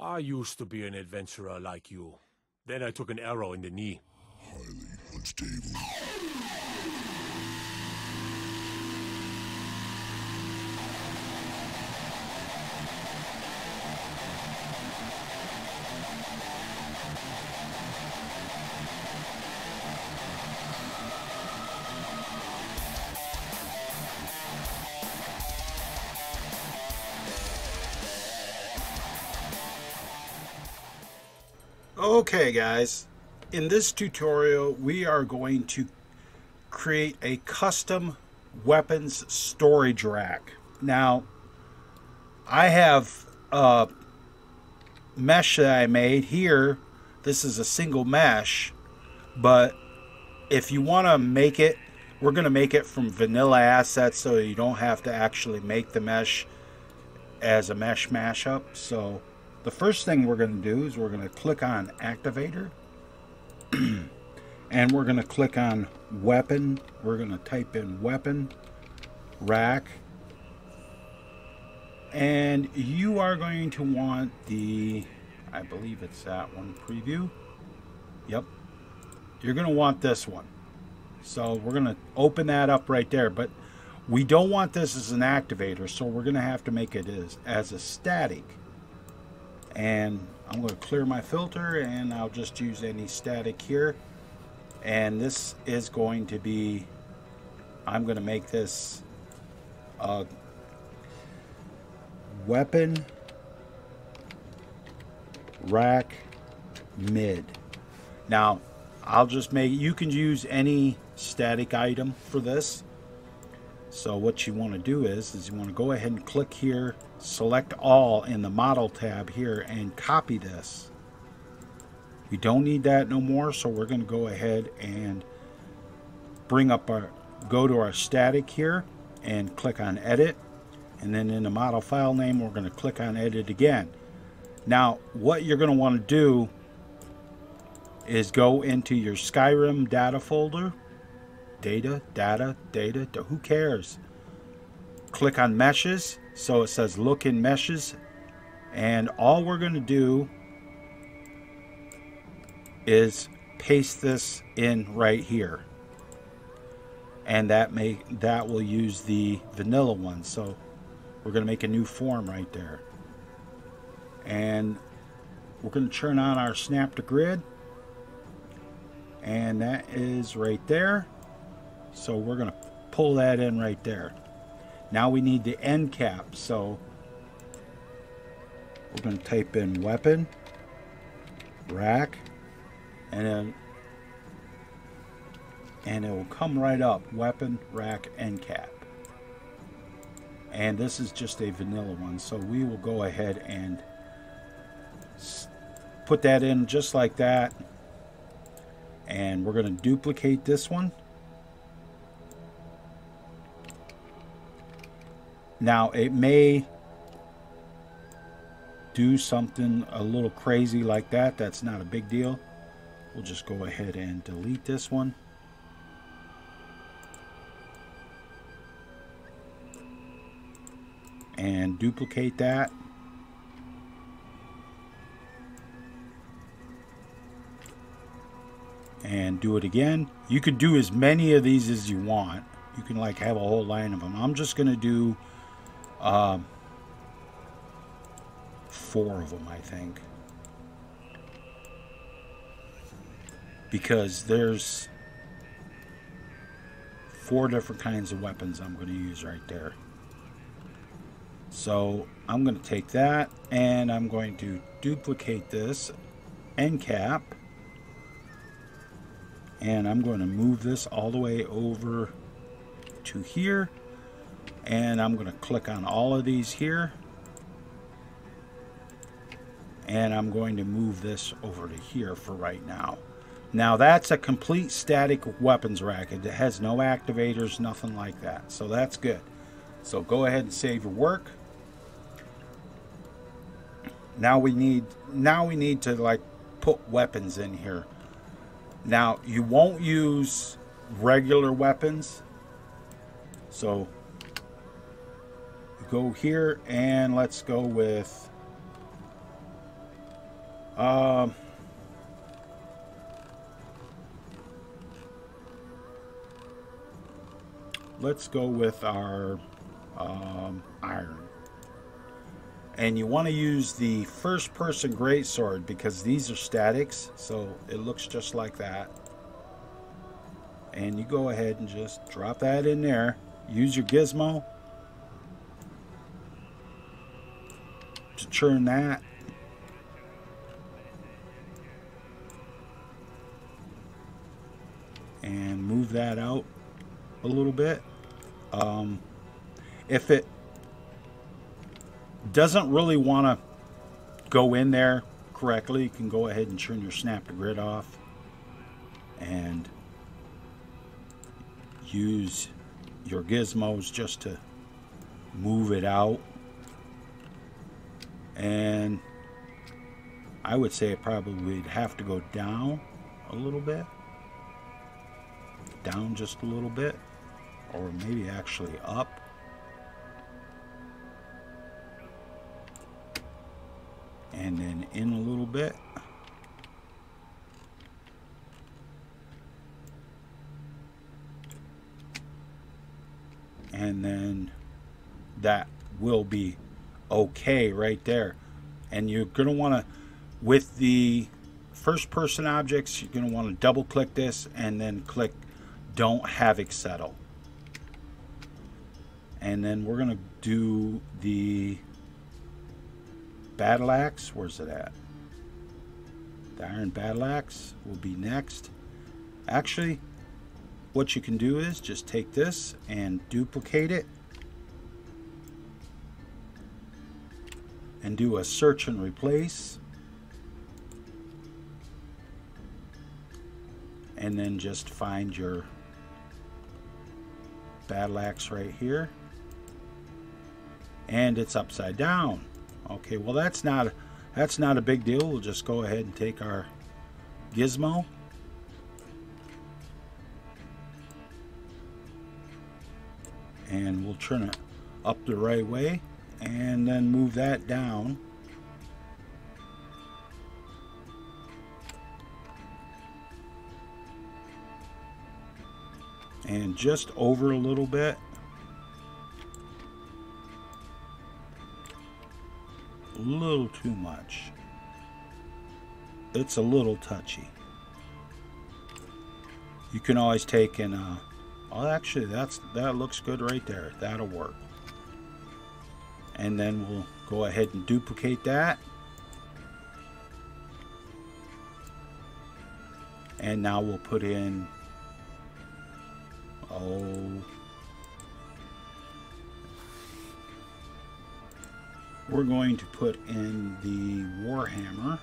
I used to be an adventurer like you. Then I took an arrow in the knee. Highly unstable. Okay guys, in this tutorial we are going to create a custom weapons storage rack. Now, I have a mesh that I made here. This is a single mesh, but if you want to make it, we're going to make it from vanilla assets so you don't have to actually make the mesh as a mesh mashup. So the first thing we're going to do is we're going to click on activator. And we're going to click on weapon. We're going to type in weapon rack. And you are going to want the I believe it's that one preview. Yep. You're going to want this one. So we're going to open that up right there but we don't want this as an activator so we're going to have to make it as, as a static and I'm going to clear my filter and I'll just use any static here. And this is going to be I'm going to make this a weapon rack mid. Now I'll just make you can use any static item for this so what you want to do is is you want to go ahead and click here select all in the model tab here and copy this. We don't need that no more, so we're going to go ahead and bring up our, go to our static here and click on edit. And then in the model file name, we're going to click on edit again. Now, what you're going to want to do is go into your Skyrim data folder. Data, data, data, who cares? Click on meshes so it says look in meshes. And all we're going to do is paste this in right here. And that may that will use the vanilla one. So we're going to make a new form right there. And we're going to turn on our snap to grid. And that is right there. So we're going to pull that in right there. Now we need the end cap, so we're going to type in weapon, rack, and then and it will come right up, weapon, rack, end cap. And this is just a vanilla one, so we will go ahead and put that in just like that. And we're going to duplicate this one Now, it may do something a little crazy like that. That's not a big deal. We'll just go ahead and delete this one. And duplicate that. And do it again. You could do as many of these as you want. You can like have a whole line of them. I'm just going to do um, four of them, I think. Because there's four different kinds of weapons I'm going to use right there. So I'm going to take that and I'm going to duplicate this end cap and I'm going to move this all the way over to here and I'm going to click on all of these here. And I'm going to move this over to here for right now. Now that's a complete static weapons rack it has no activators nothing like that. So that's good. So go ahead and save your work. Now we need now we need to like put weapons in here. Now you won't use regular weapons. So go here and let's go with Um, let's go with our um, iron. And you want to use the first person greatsword because these are statics, so it looks just like that. And you go ahead and just drop that in there. Use your gizmo churn that. And move that out a little bit. Um, if it doesn't really want to go in there correctly, you can go ahead and turn your snap to grid off and use your gizmos just to move it out. And I would say it probably would have to go down a little bit. Down just a little bit. Or maybe actually up. and then in a little bit. And then that will be okay right there. And you're going to want to, with the first person objects, you're going to want to double click this and then click don't Havok settle. And then we're going to do the battle axe. Where's it at? The iron battle axe will be next. Actually, what you can do is just take this and duplicate it and do a search and replace and then just find your battle axe right here and it's upside down Okay, well that's not that's not a big deal. We'll just go ahead and take our gizmo. And we'll turn it up the right way and then move that down. And just over a little bit A little too much. It's a little touchy. You can always take and, uh, oh, actually, that's that looks good right there. That'll work. And then we'll go ahead and duplicate that. And now we'll put in, oh, we're going to put in the Warhammer.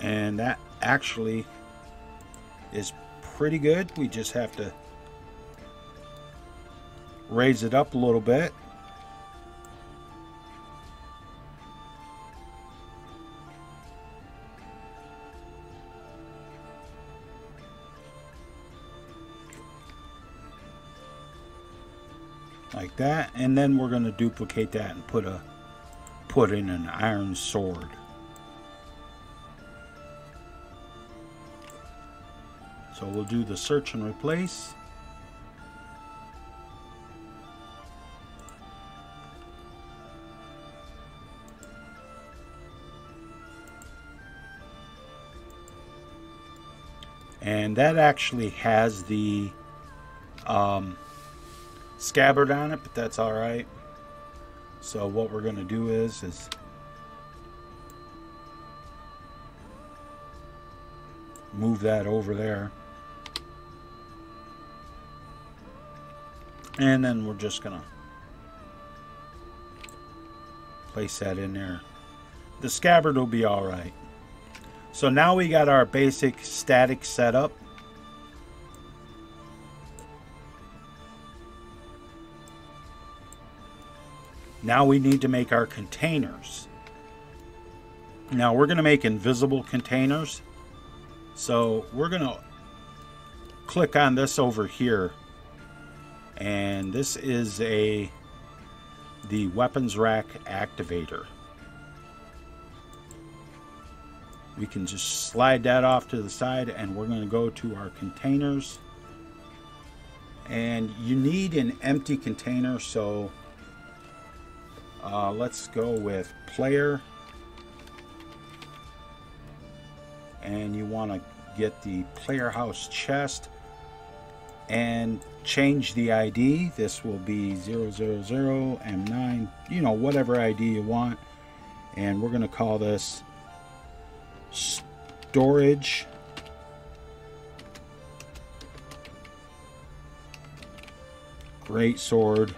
And that actually is pretty good. We just have to raise it up a little bit. like that and then we're going to duplicate that and put a put in an iron sword so we'll do the search and replace and that actually has the um, scabbard on it, but that's all right. So what we're going to do is, is move that over there. And then we're just going to place that in there. The scabbard will be all right. So now we got our basic static setup. Now we need to make our containers. Now we're going to make invisible containers. So we're going to click on this over here. And this is a the weapons rack activator. we can just slide that off to the side and we're going to go to our containers and you need an empty container so uh, let's go with player. And you want to get the player house chest and change the ID this will be 000 M9 you know whatever ID you want. And we're going to call this storage. Great sword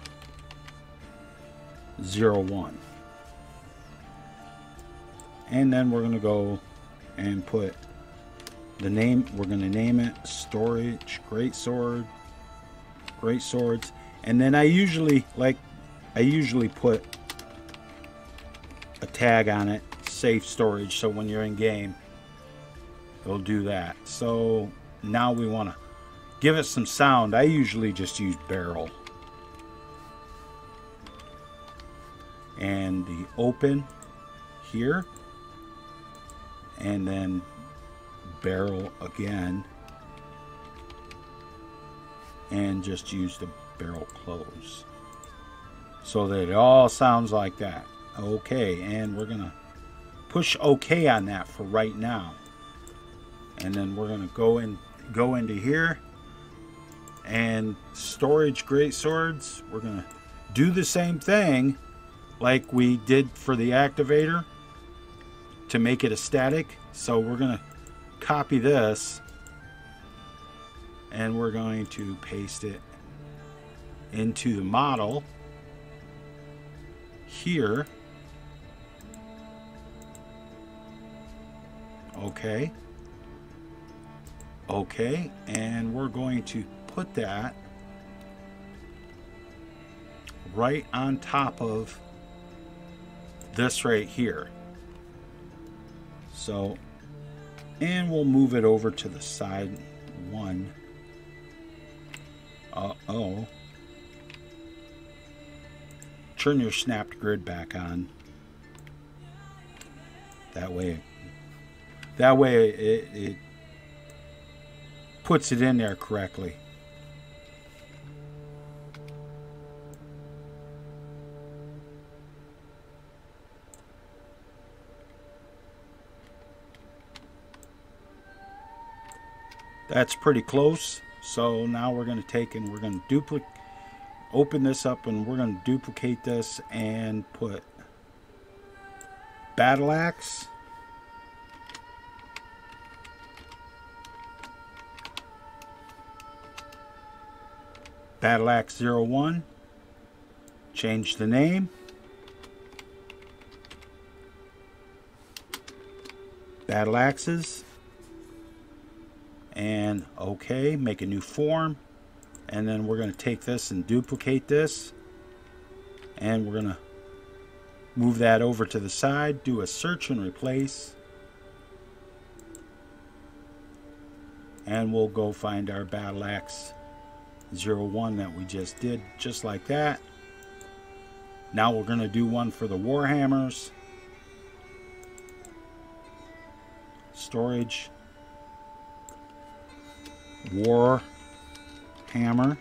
01 and then we're going to go and put the name we're going to name it storage great sword great swords. And then I usually like I usually put a tag on it safe storage so when you're in game it'll do that. So now we want to give it some sound. I usually just use barrel and the open here and then barrel again and just use the barrel close so that it all sounds like that okay and we're gonna push OK on that for right now. And then we're to go in go into here and storage great swords. We're to do the same thing like we did for the activator to make it a static. So we're going to copy this and we're going to paste it into the model here Okay. Okay, and we're going to put that right on top of this right here. So, and we'll move it over to the side one. Uh-oh. Turn your snapped grid back on. That way that way it, it puts it in there correctly. That's pretty close. So now we're going to take and we're going to duplicate, open this up and we're going to duplicate this and put battle axe Battle Axe 01. Change the name. Battle Axes. And OK, make a new form. And then we're going to take this and duplicate this. And we're going to move that over to the side, do a search and replace. And we'll go find our Battle Axe 01 that we just did, just like that. Now we're going to do one for the Warhammers. Storage. War Hammer.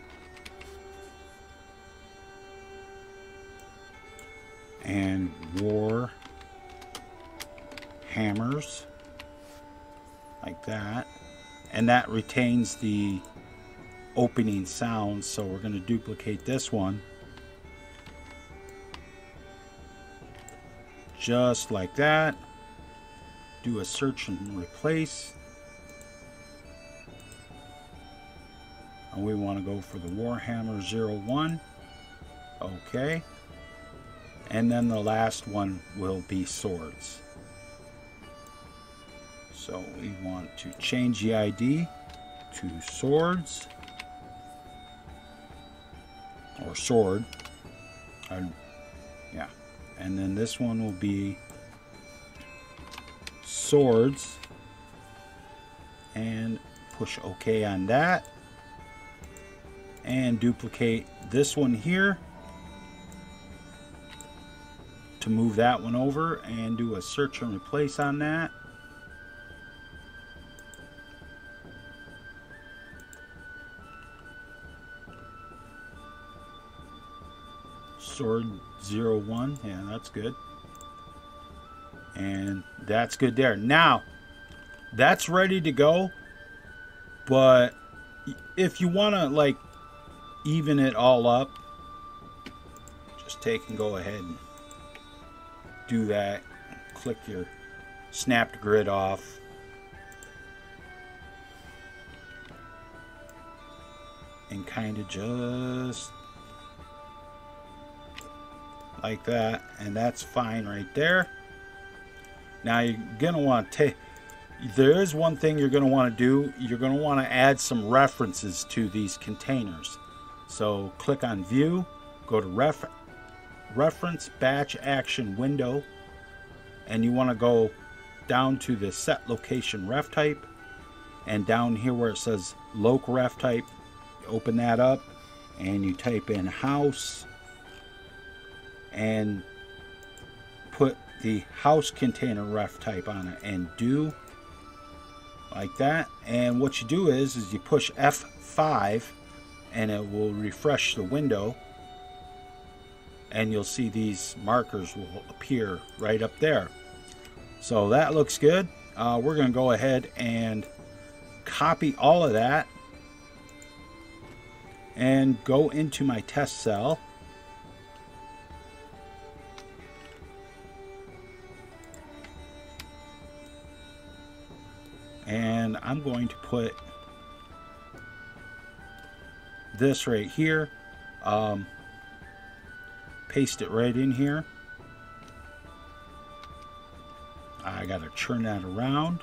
And War Hammers. Like that. And that retains the opening sounds so we're going to duplicate this one just like that do a search and replace and we want to go for the Warhammer 01 okay and then the last one will be swords so we want to change the ID to swords or sword. I, yeah. And then this one will be swords. And push OK on that and duplicate this one here to move that one over and do a search and replace on that. Sword 01, yeah, that's good. And that's good there. Now, that's ready to go, but if you want to, like, even it all up, just take and go ahead and do that. Click your snapped grid off. And kind of just like that. And that's fine right there. Now you're going to want to take there is one thing you're going to want to do. You're going to want to add some references to these containers. So click on View, go to ref, Reference Batch Action window, and you want to go down to the Set Location Ref Type, and down here where it says Local Ref Type, open that up, and you type in House, and put the house container ref type on it and do like that. And what you do is is you push F5 and it will refresh the window and you'll see these markers will appear right up there. So that looks good. Uh, we're gonna go ahead and copy all of that and go into my test cell. And I'm going to put this right here. Um, paste it right in here. I got to turn that around.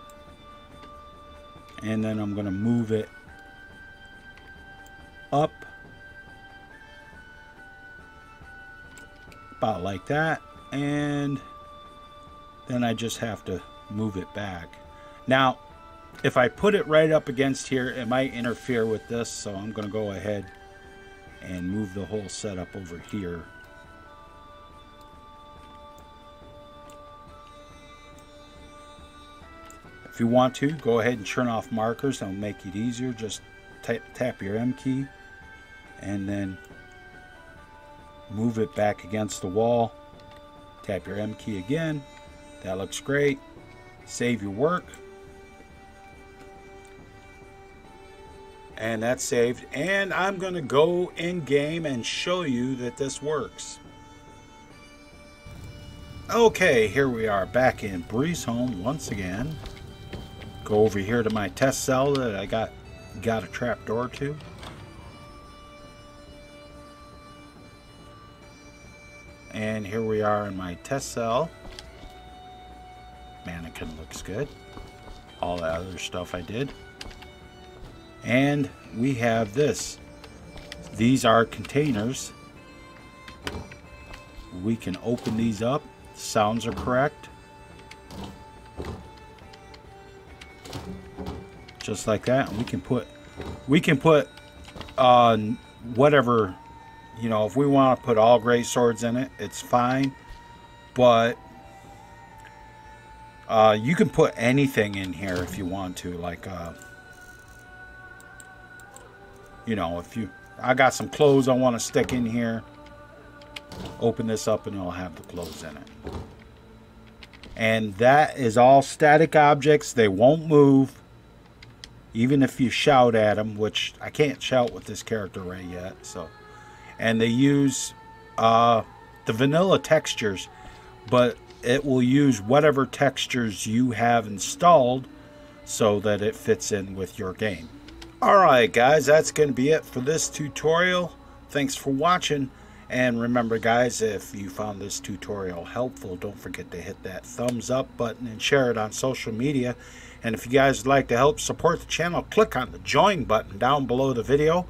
And then I'm going to move it up. About like that. And then I just have to move it back. Now if I put it right up against here, it might interfere with this, so I'm going to go ahead and move the whole setup over here. If you want to, go ahead and turn off markers. That'll make it easier. Just tap, tap your M key and then move it back against the wall. Tap your M key again. That looks great. Save your work. And that's saved. And I'm gonna go in game and show you that this works. Okay here we are back in Breezehome once again. Go over here to my test cell that I got got a trap door to. And here we are in my test cell. Mannequin looks good. All the other stuff I did and we have this. These are containers. We can open these up. Sounds are correct. Just like that. We can put we can put uh, whatever you know if we want to put all great swords in it it's fine but uh, you can put anything in here if you want to like uh, you know, if you, I got some clothes I want to stick in here, open this up and it'll have the clothes in it. And that is all static objects. They won't move. Even if you shout at them, which I can't shout with this character right yet. So, and they use uh, the vanilla textures, but it will use whatever textures you have installed so that it fits in with your game. Alright guys, that's going to be it for this tutorial. Thanks for watching. And remember guys, if you found this tutorial helpful, don't forget to hit that thumbs up button and share it on social media. And if you guys would like to help support the channel, click on the join button down below the video.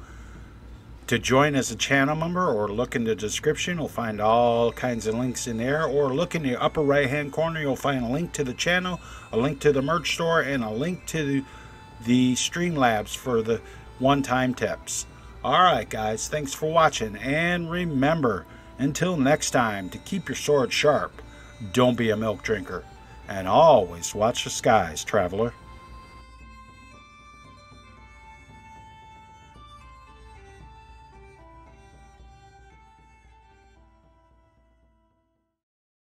To join as a channel member or look in the description, you'll find all kinds of links in there. Or look in the upper right hand corner, you'll find a link to the channel, a link to the merch store, and a link to the the Streamlabs for the one-time tips. Alright guys, thanks for watching, and remember, until next time, to keep your sword sharp, don't be a milk drinker, and always watch the skies, traveler.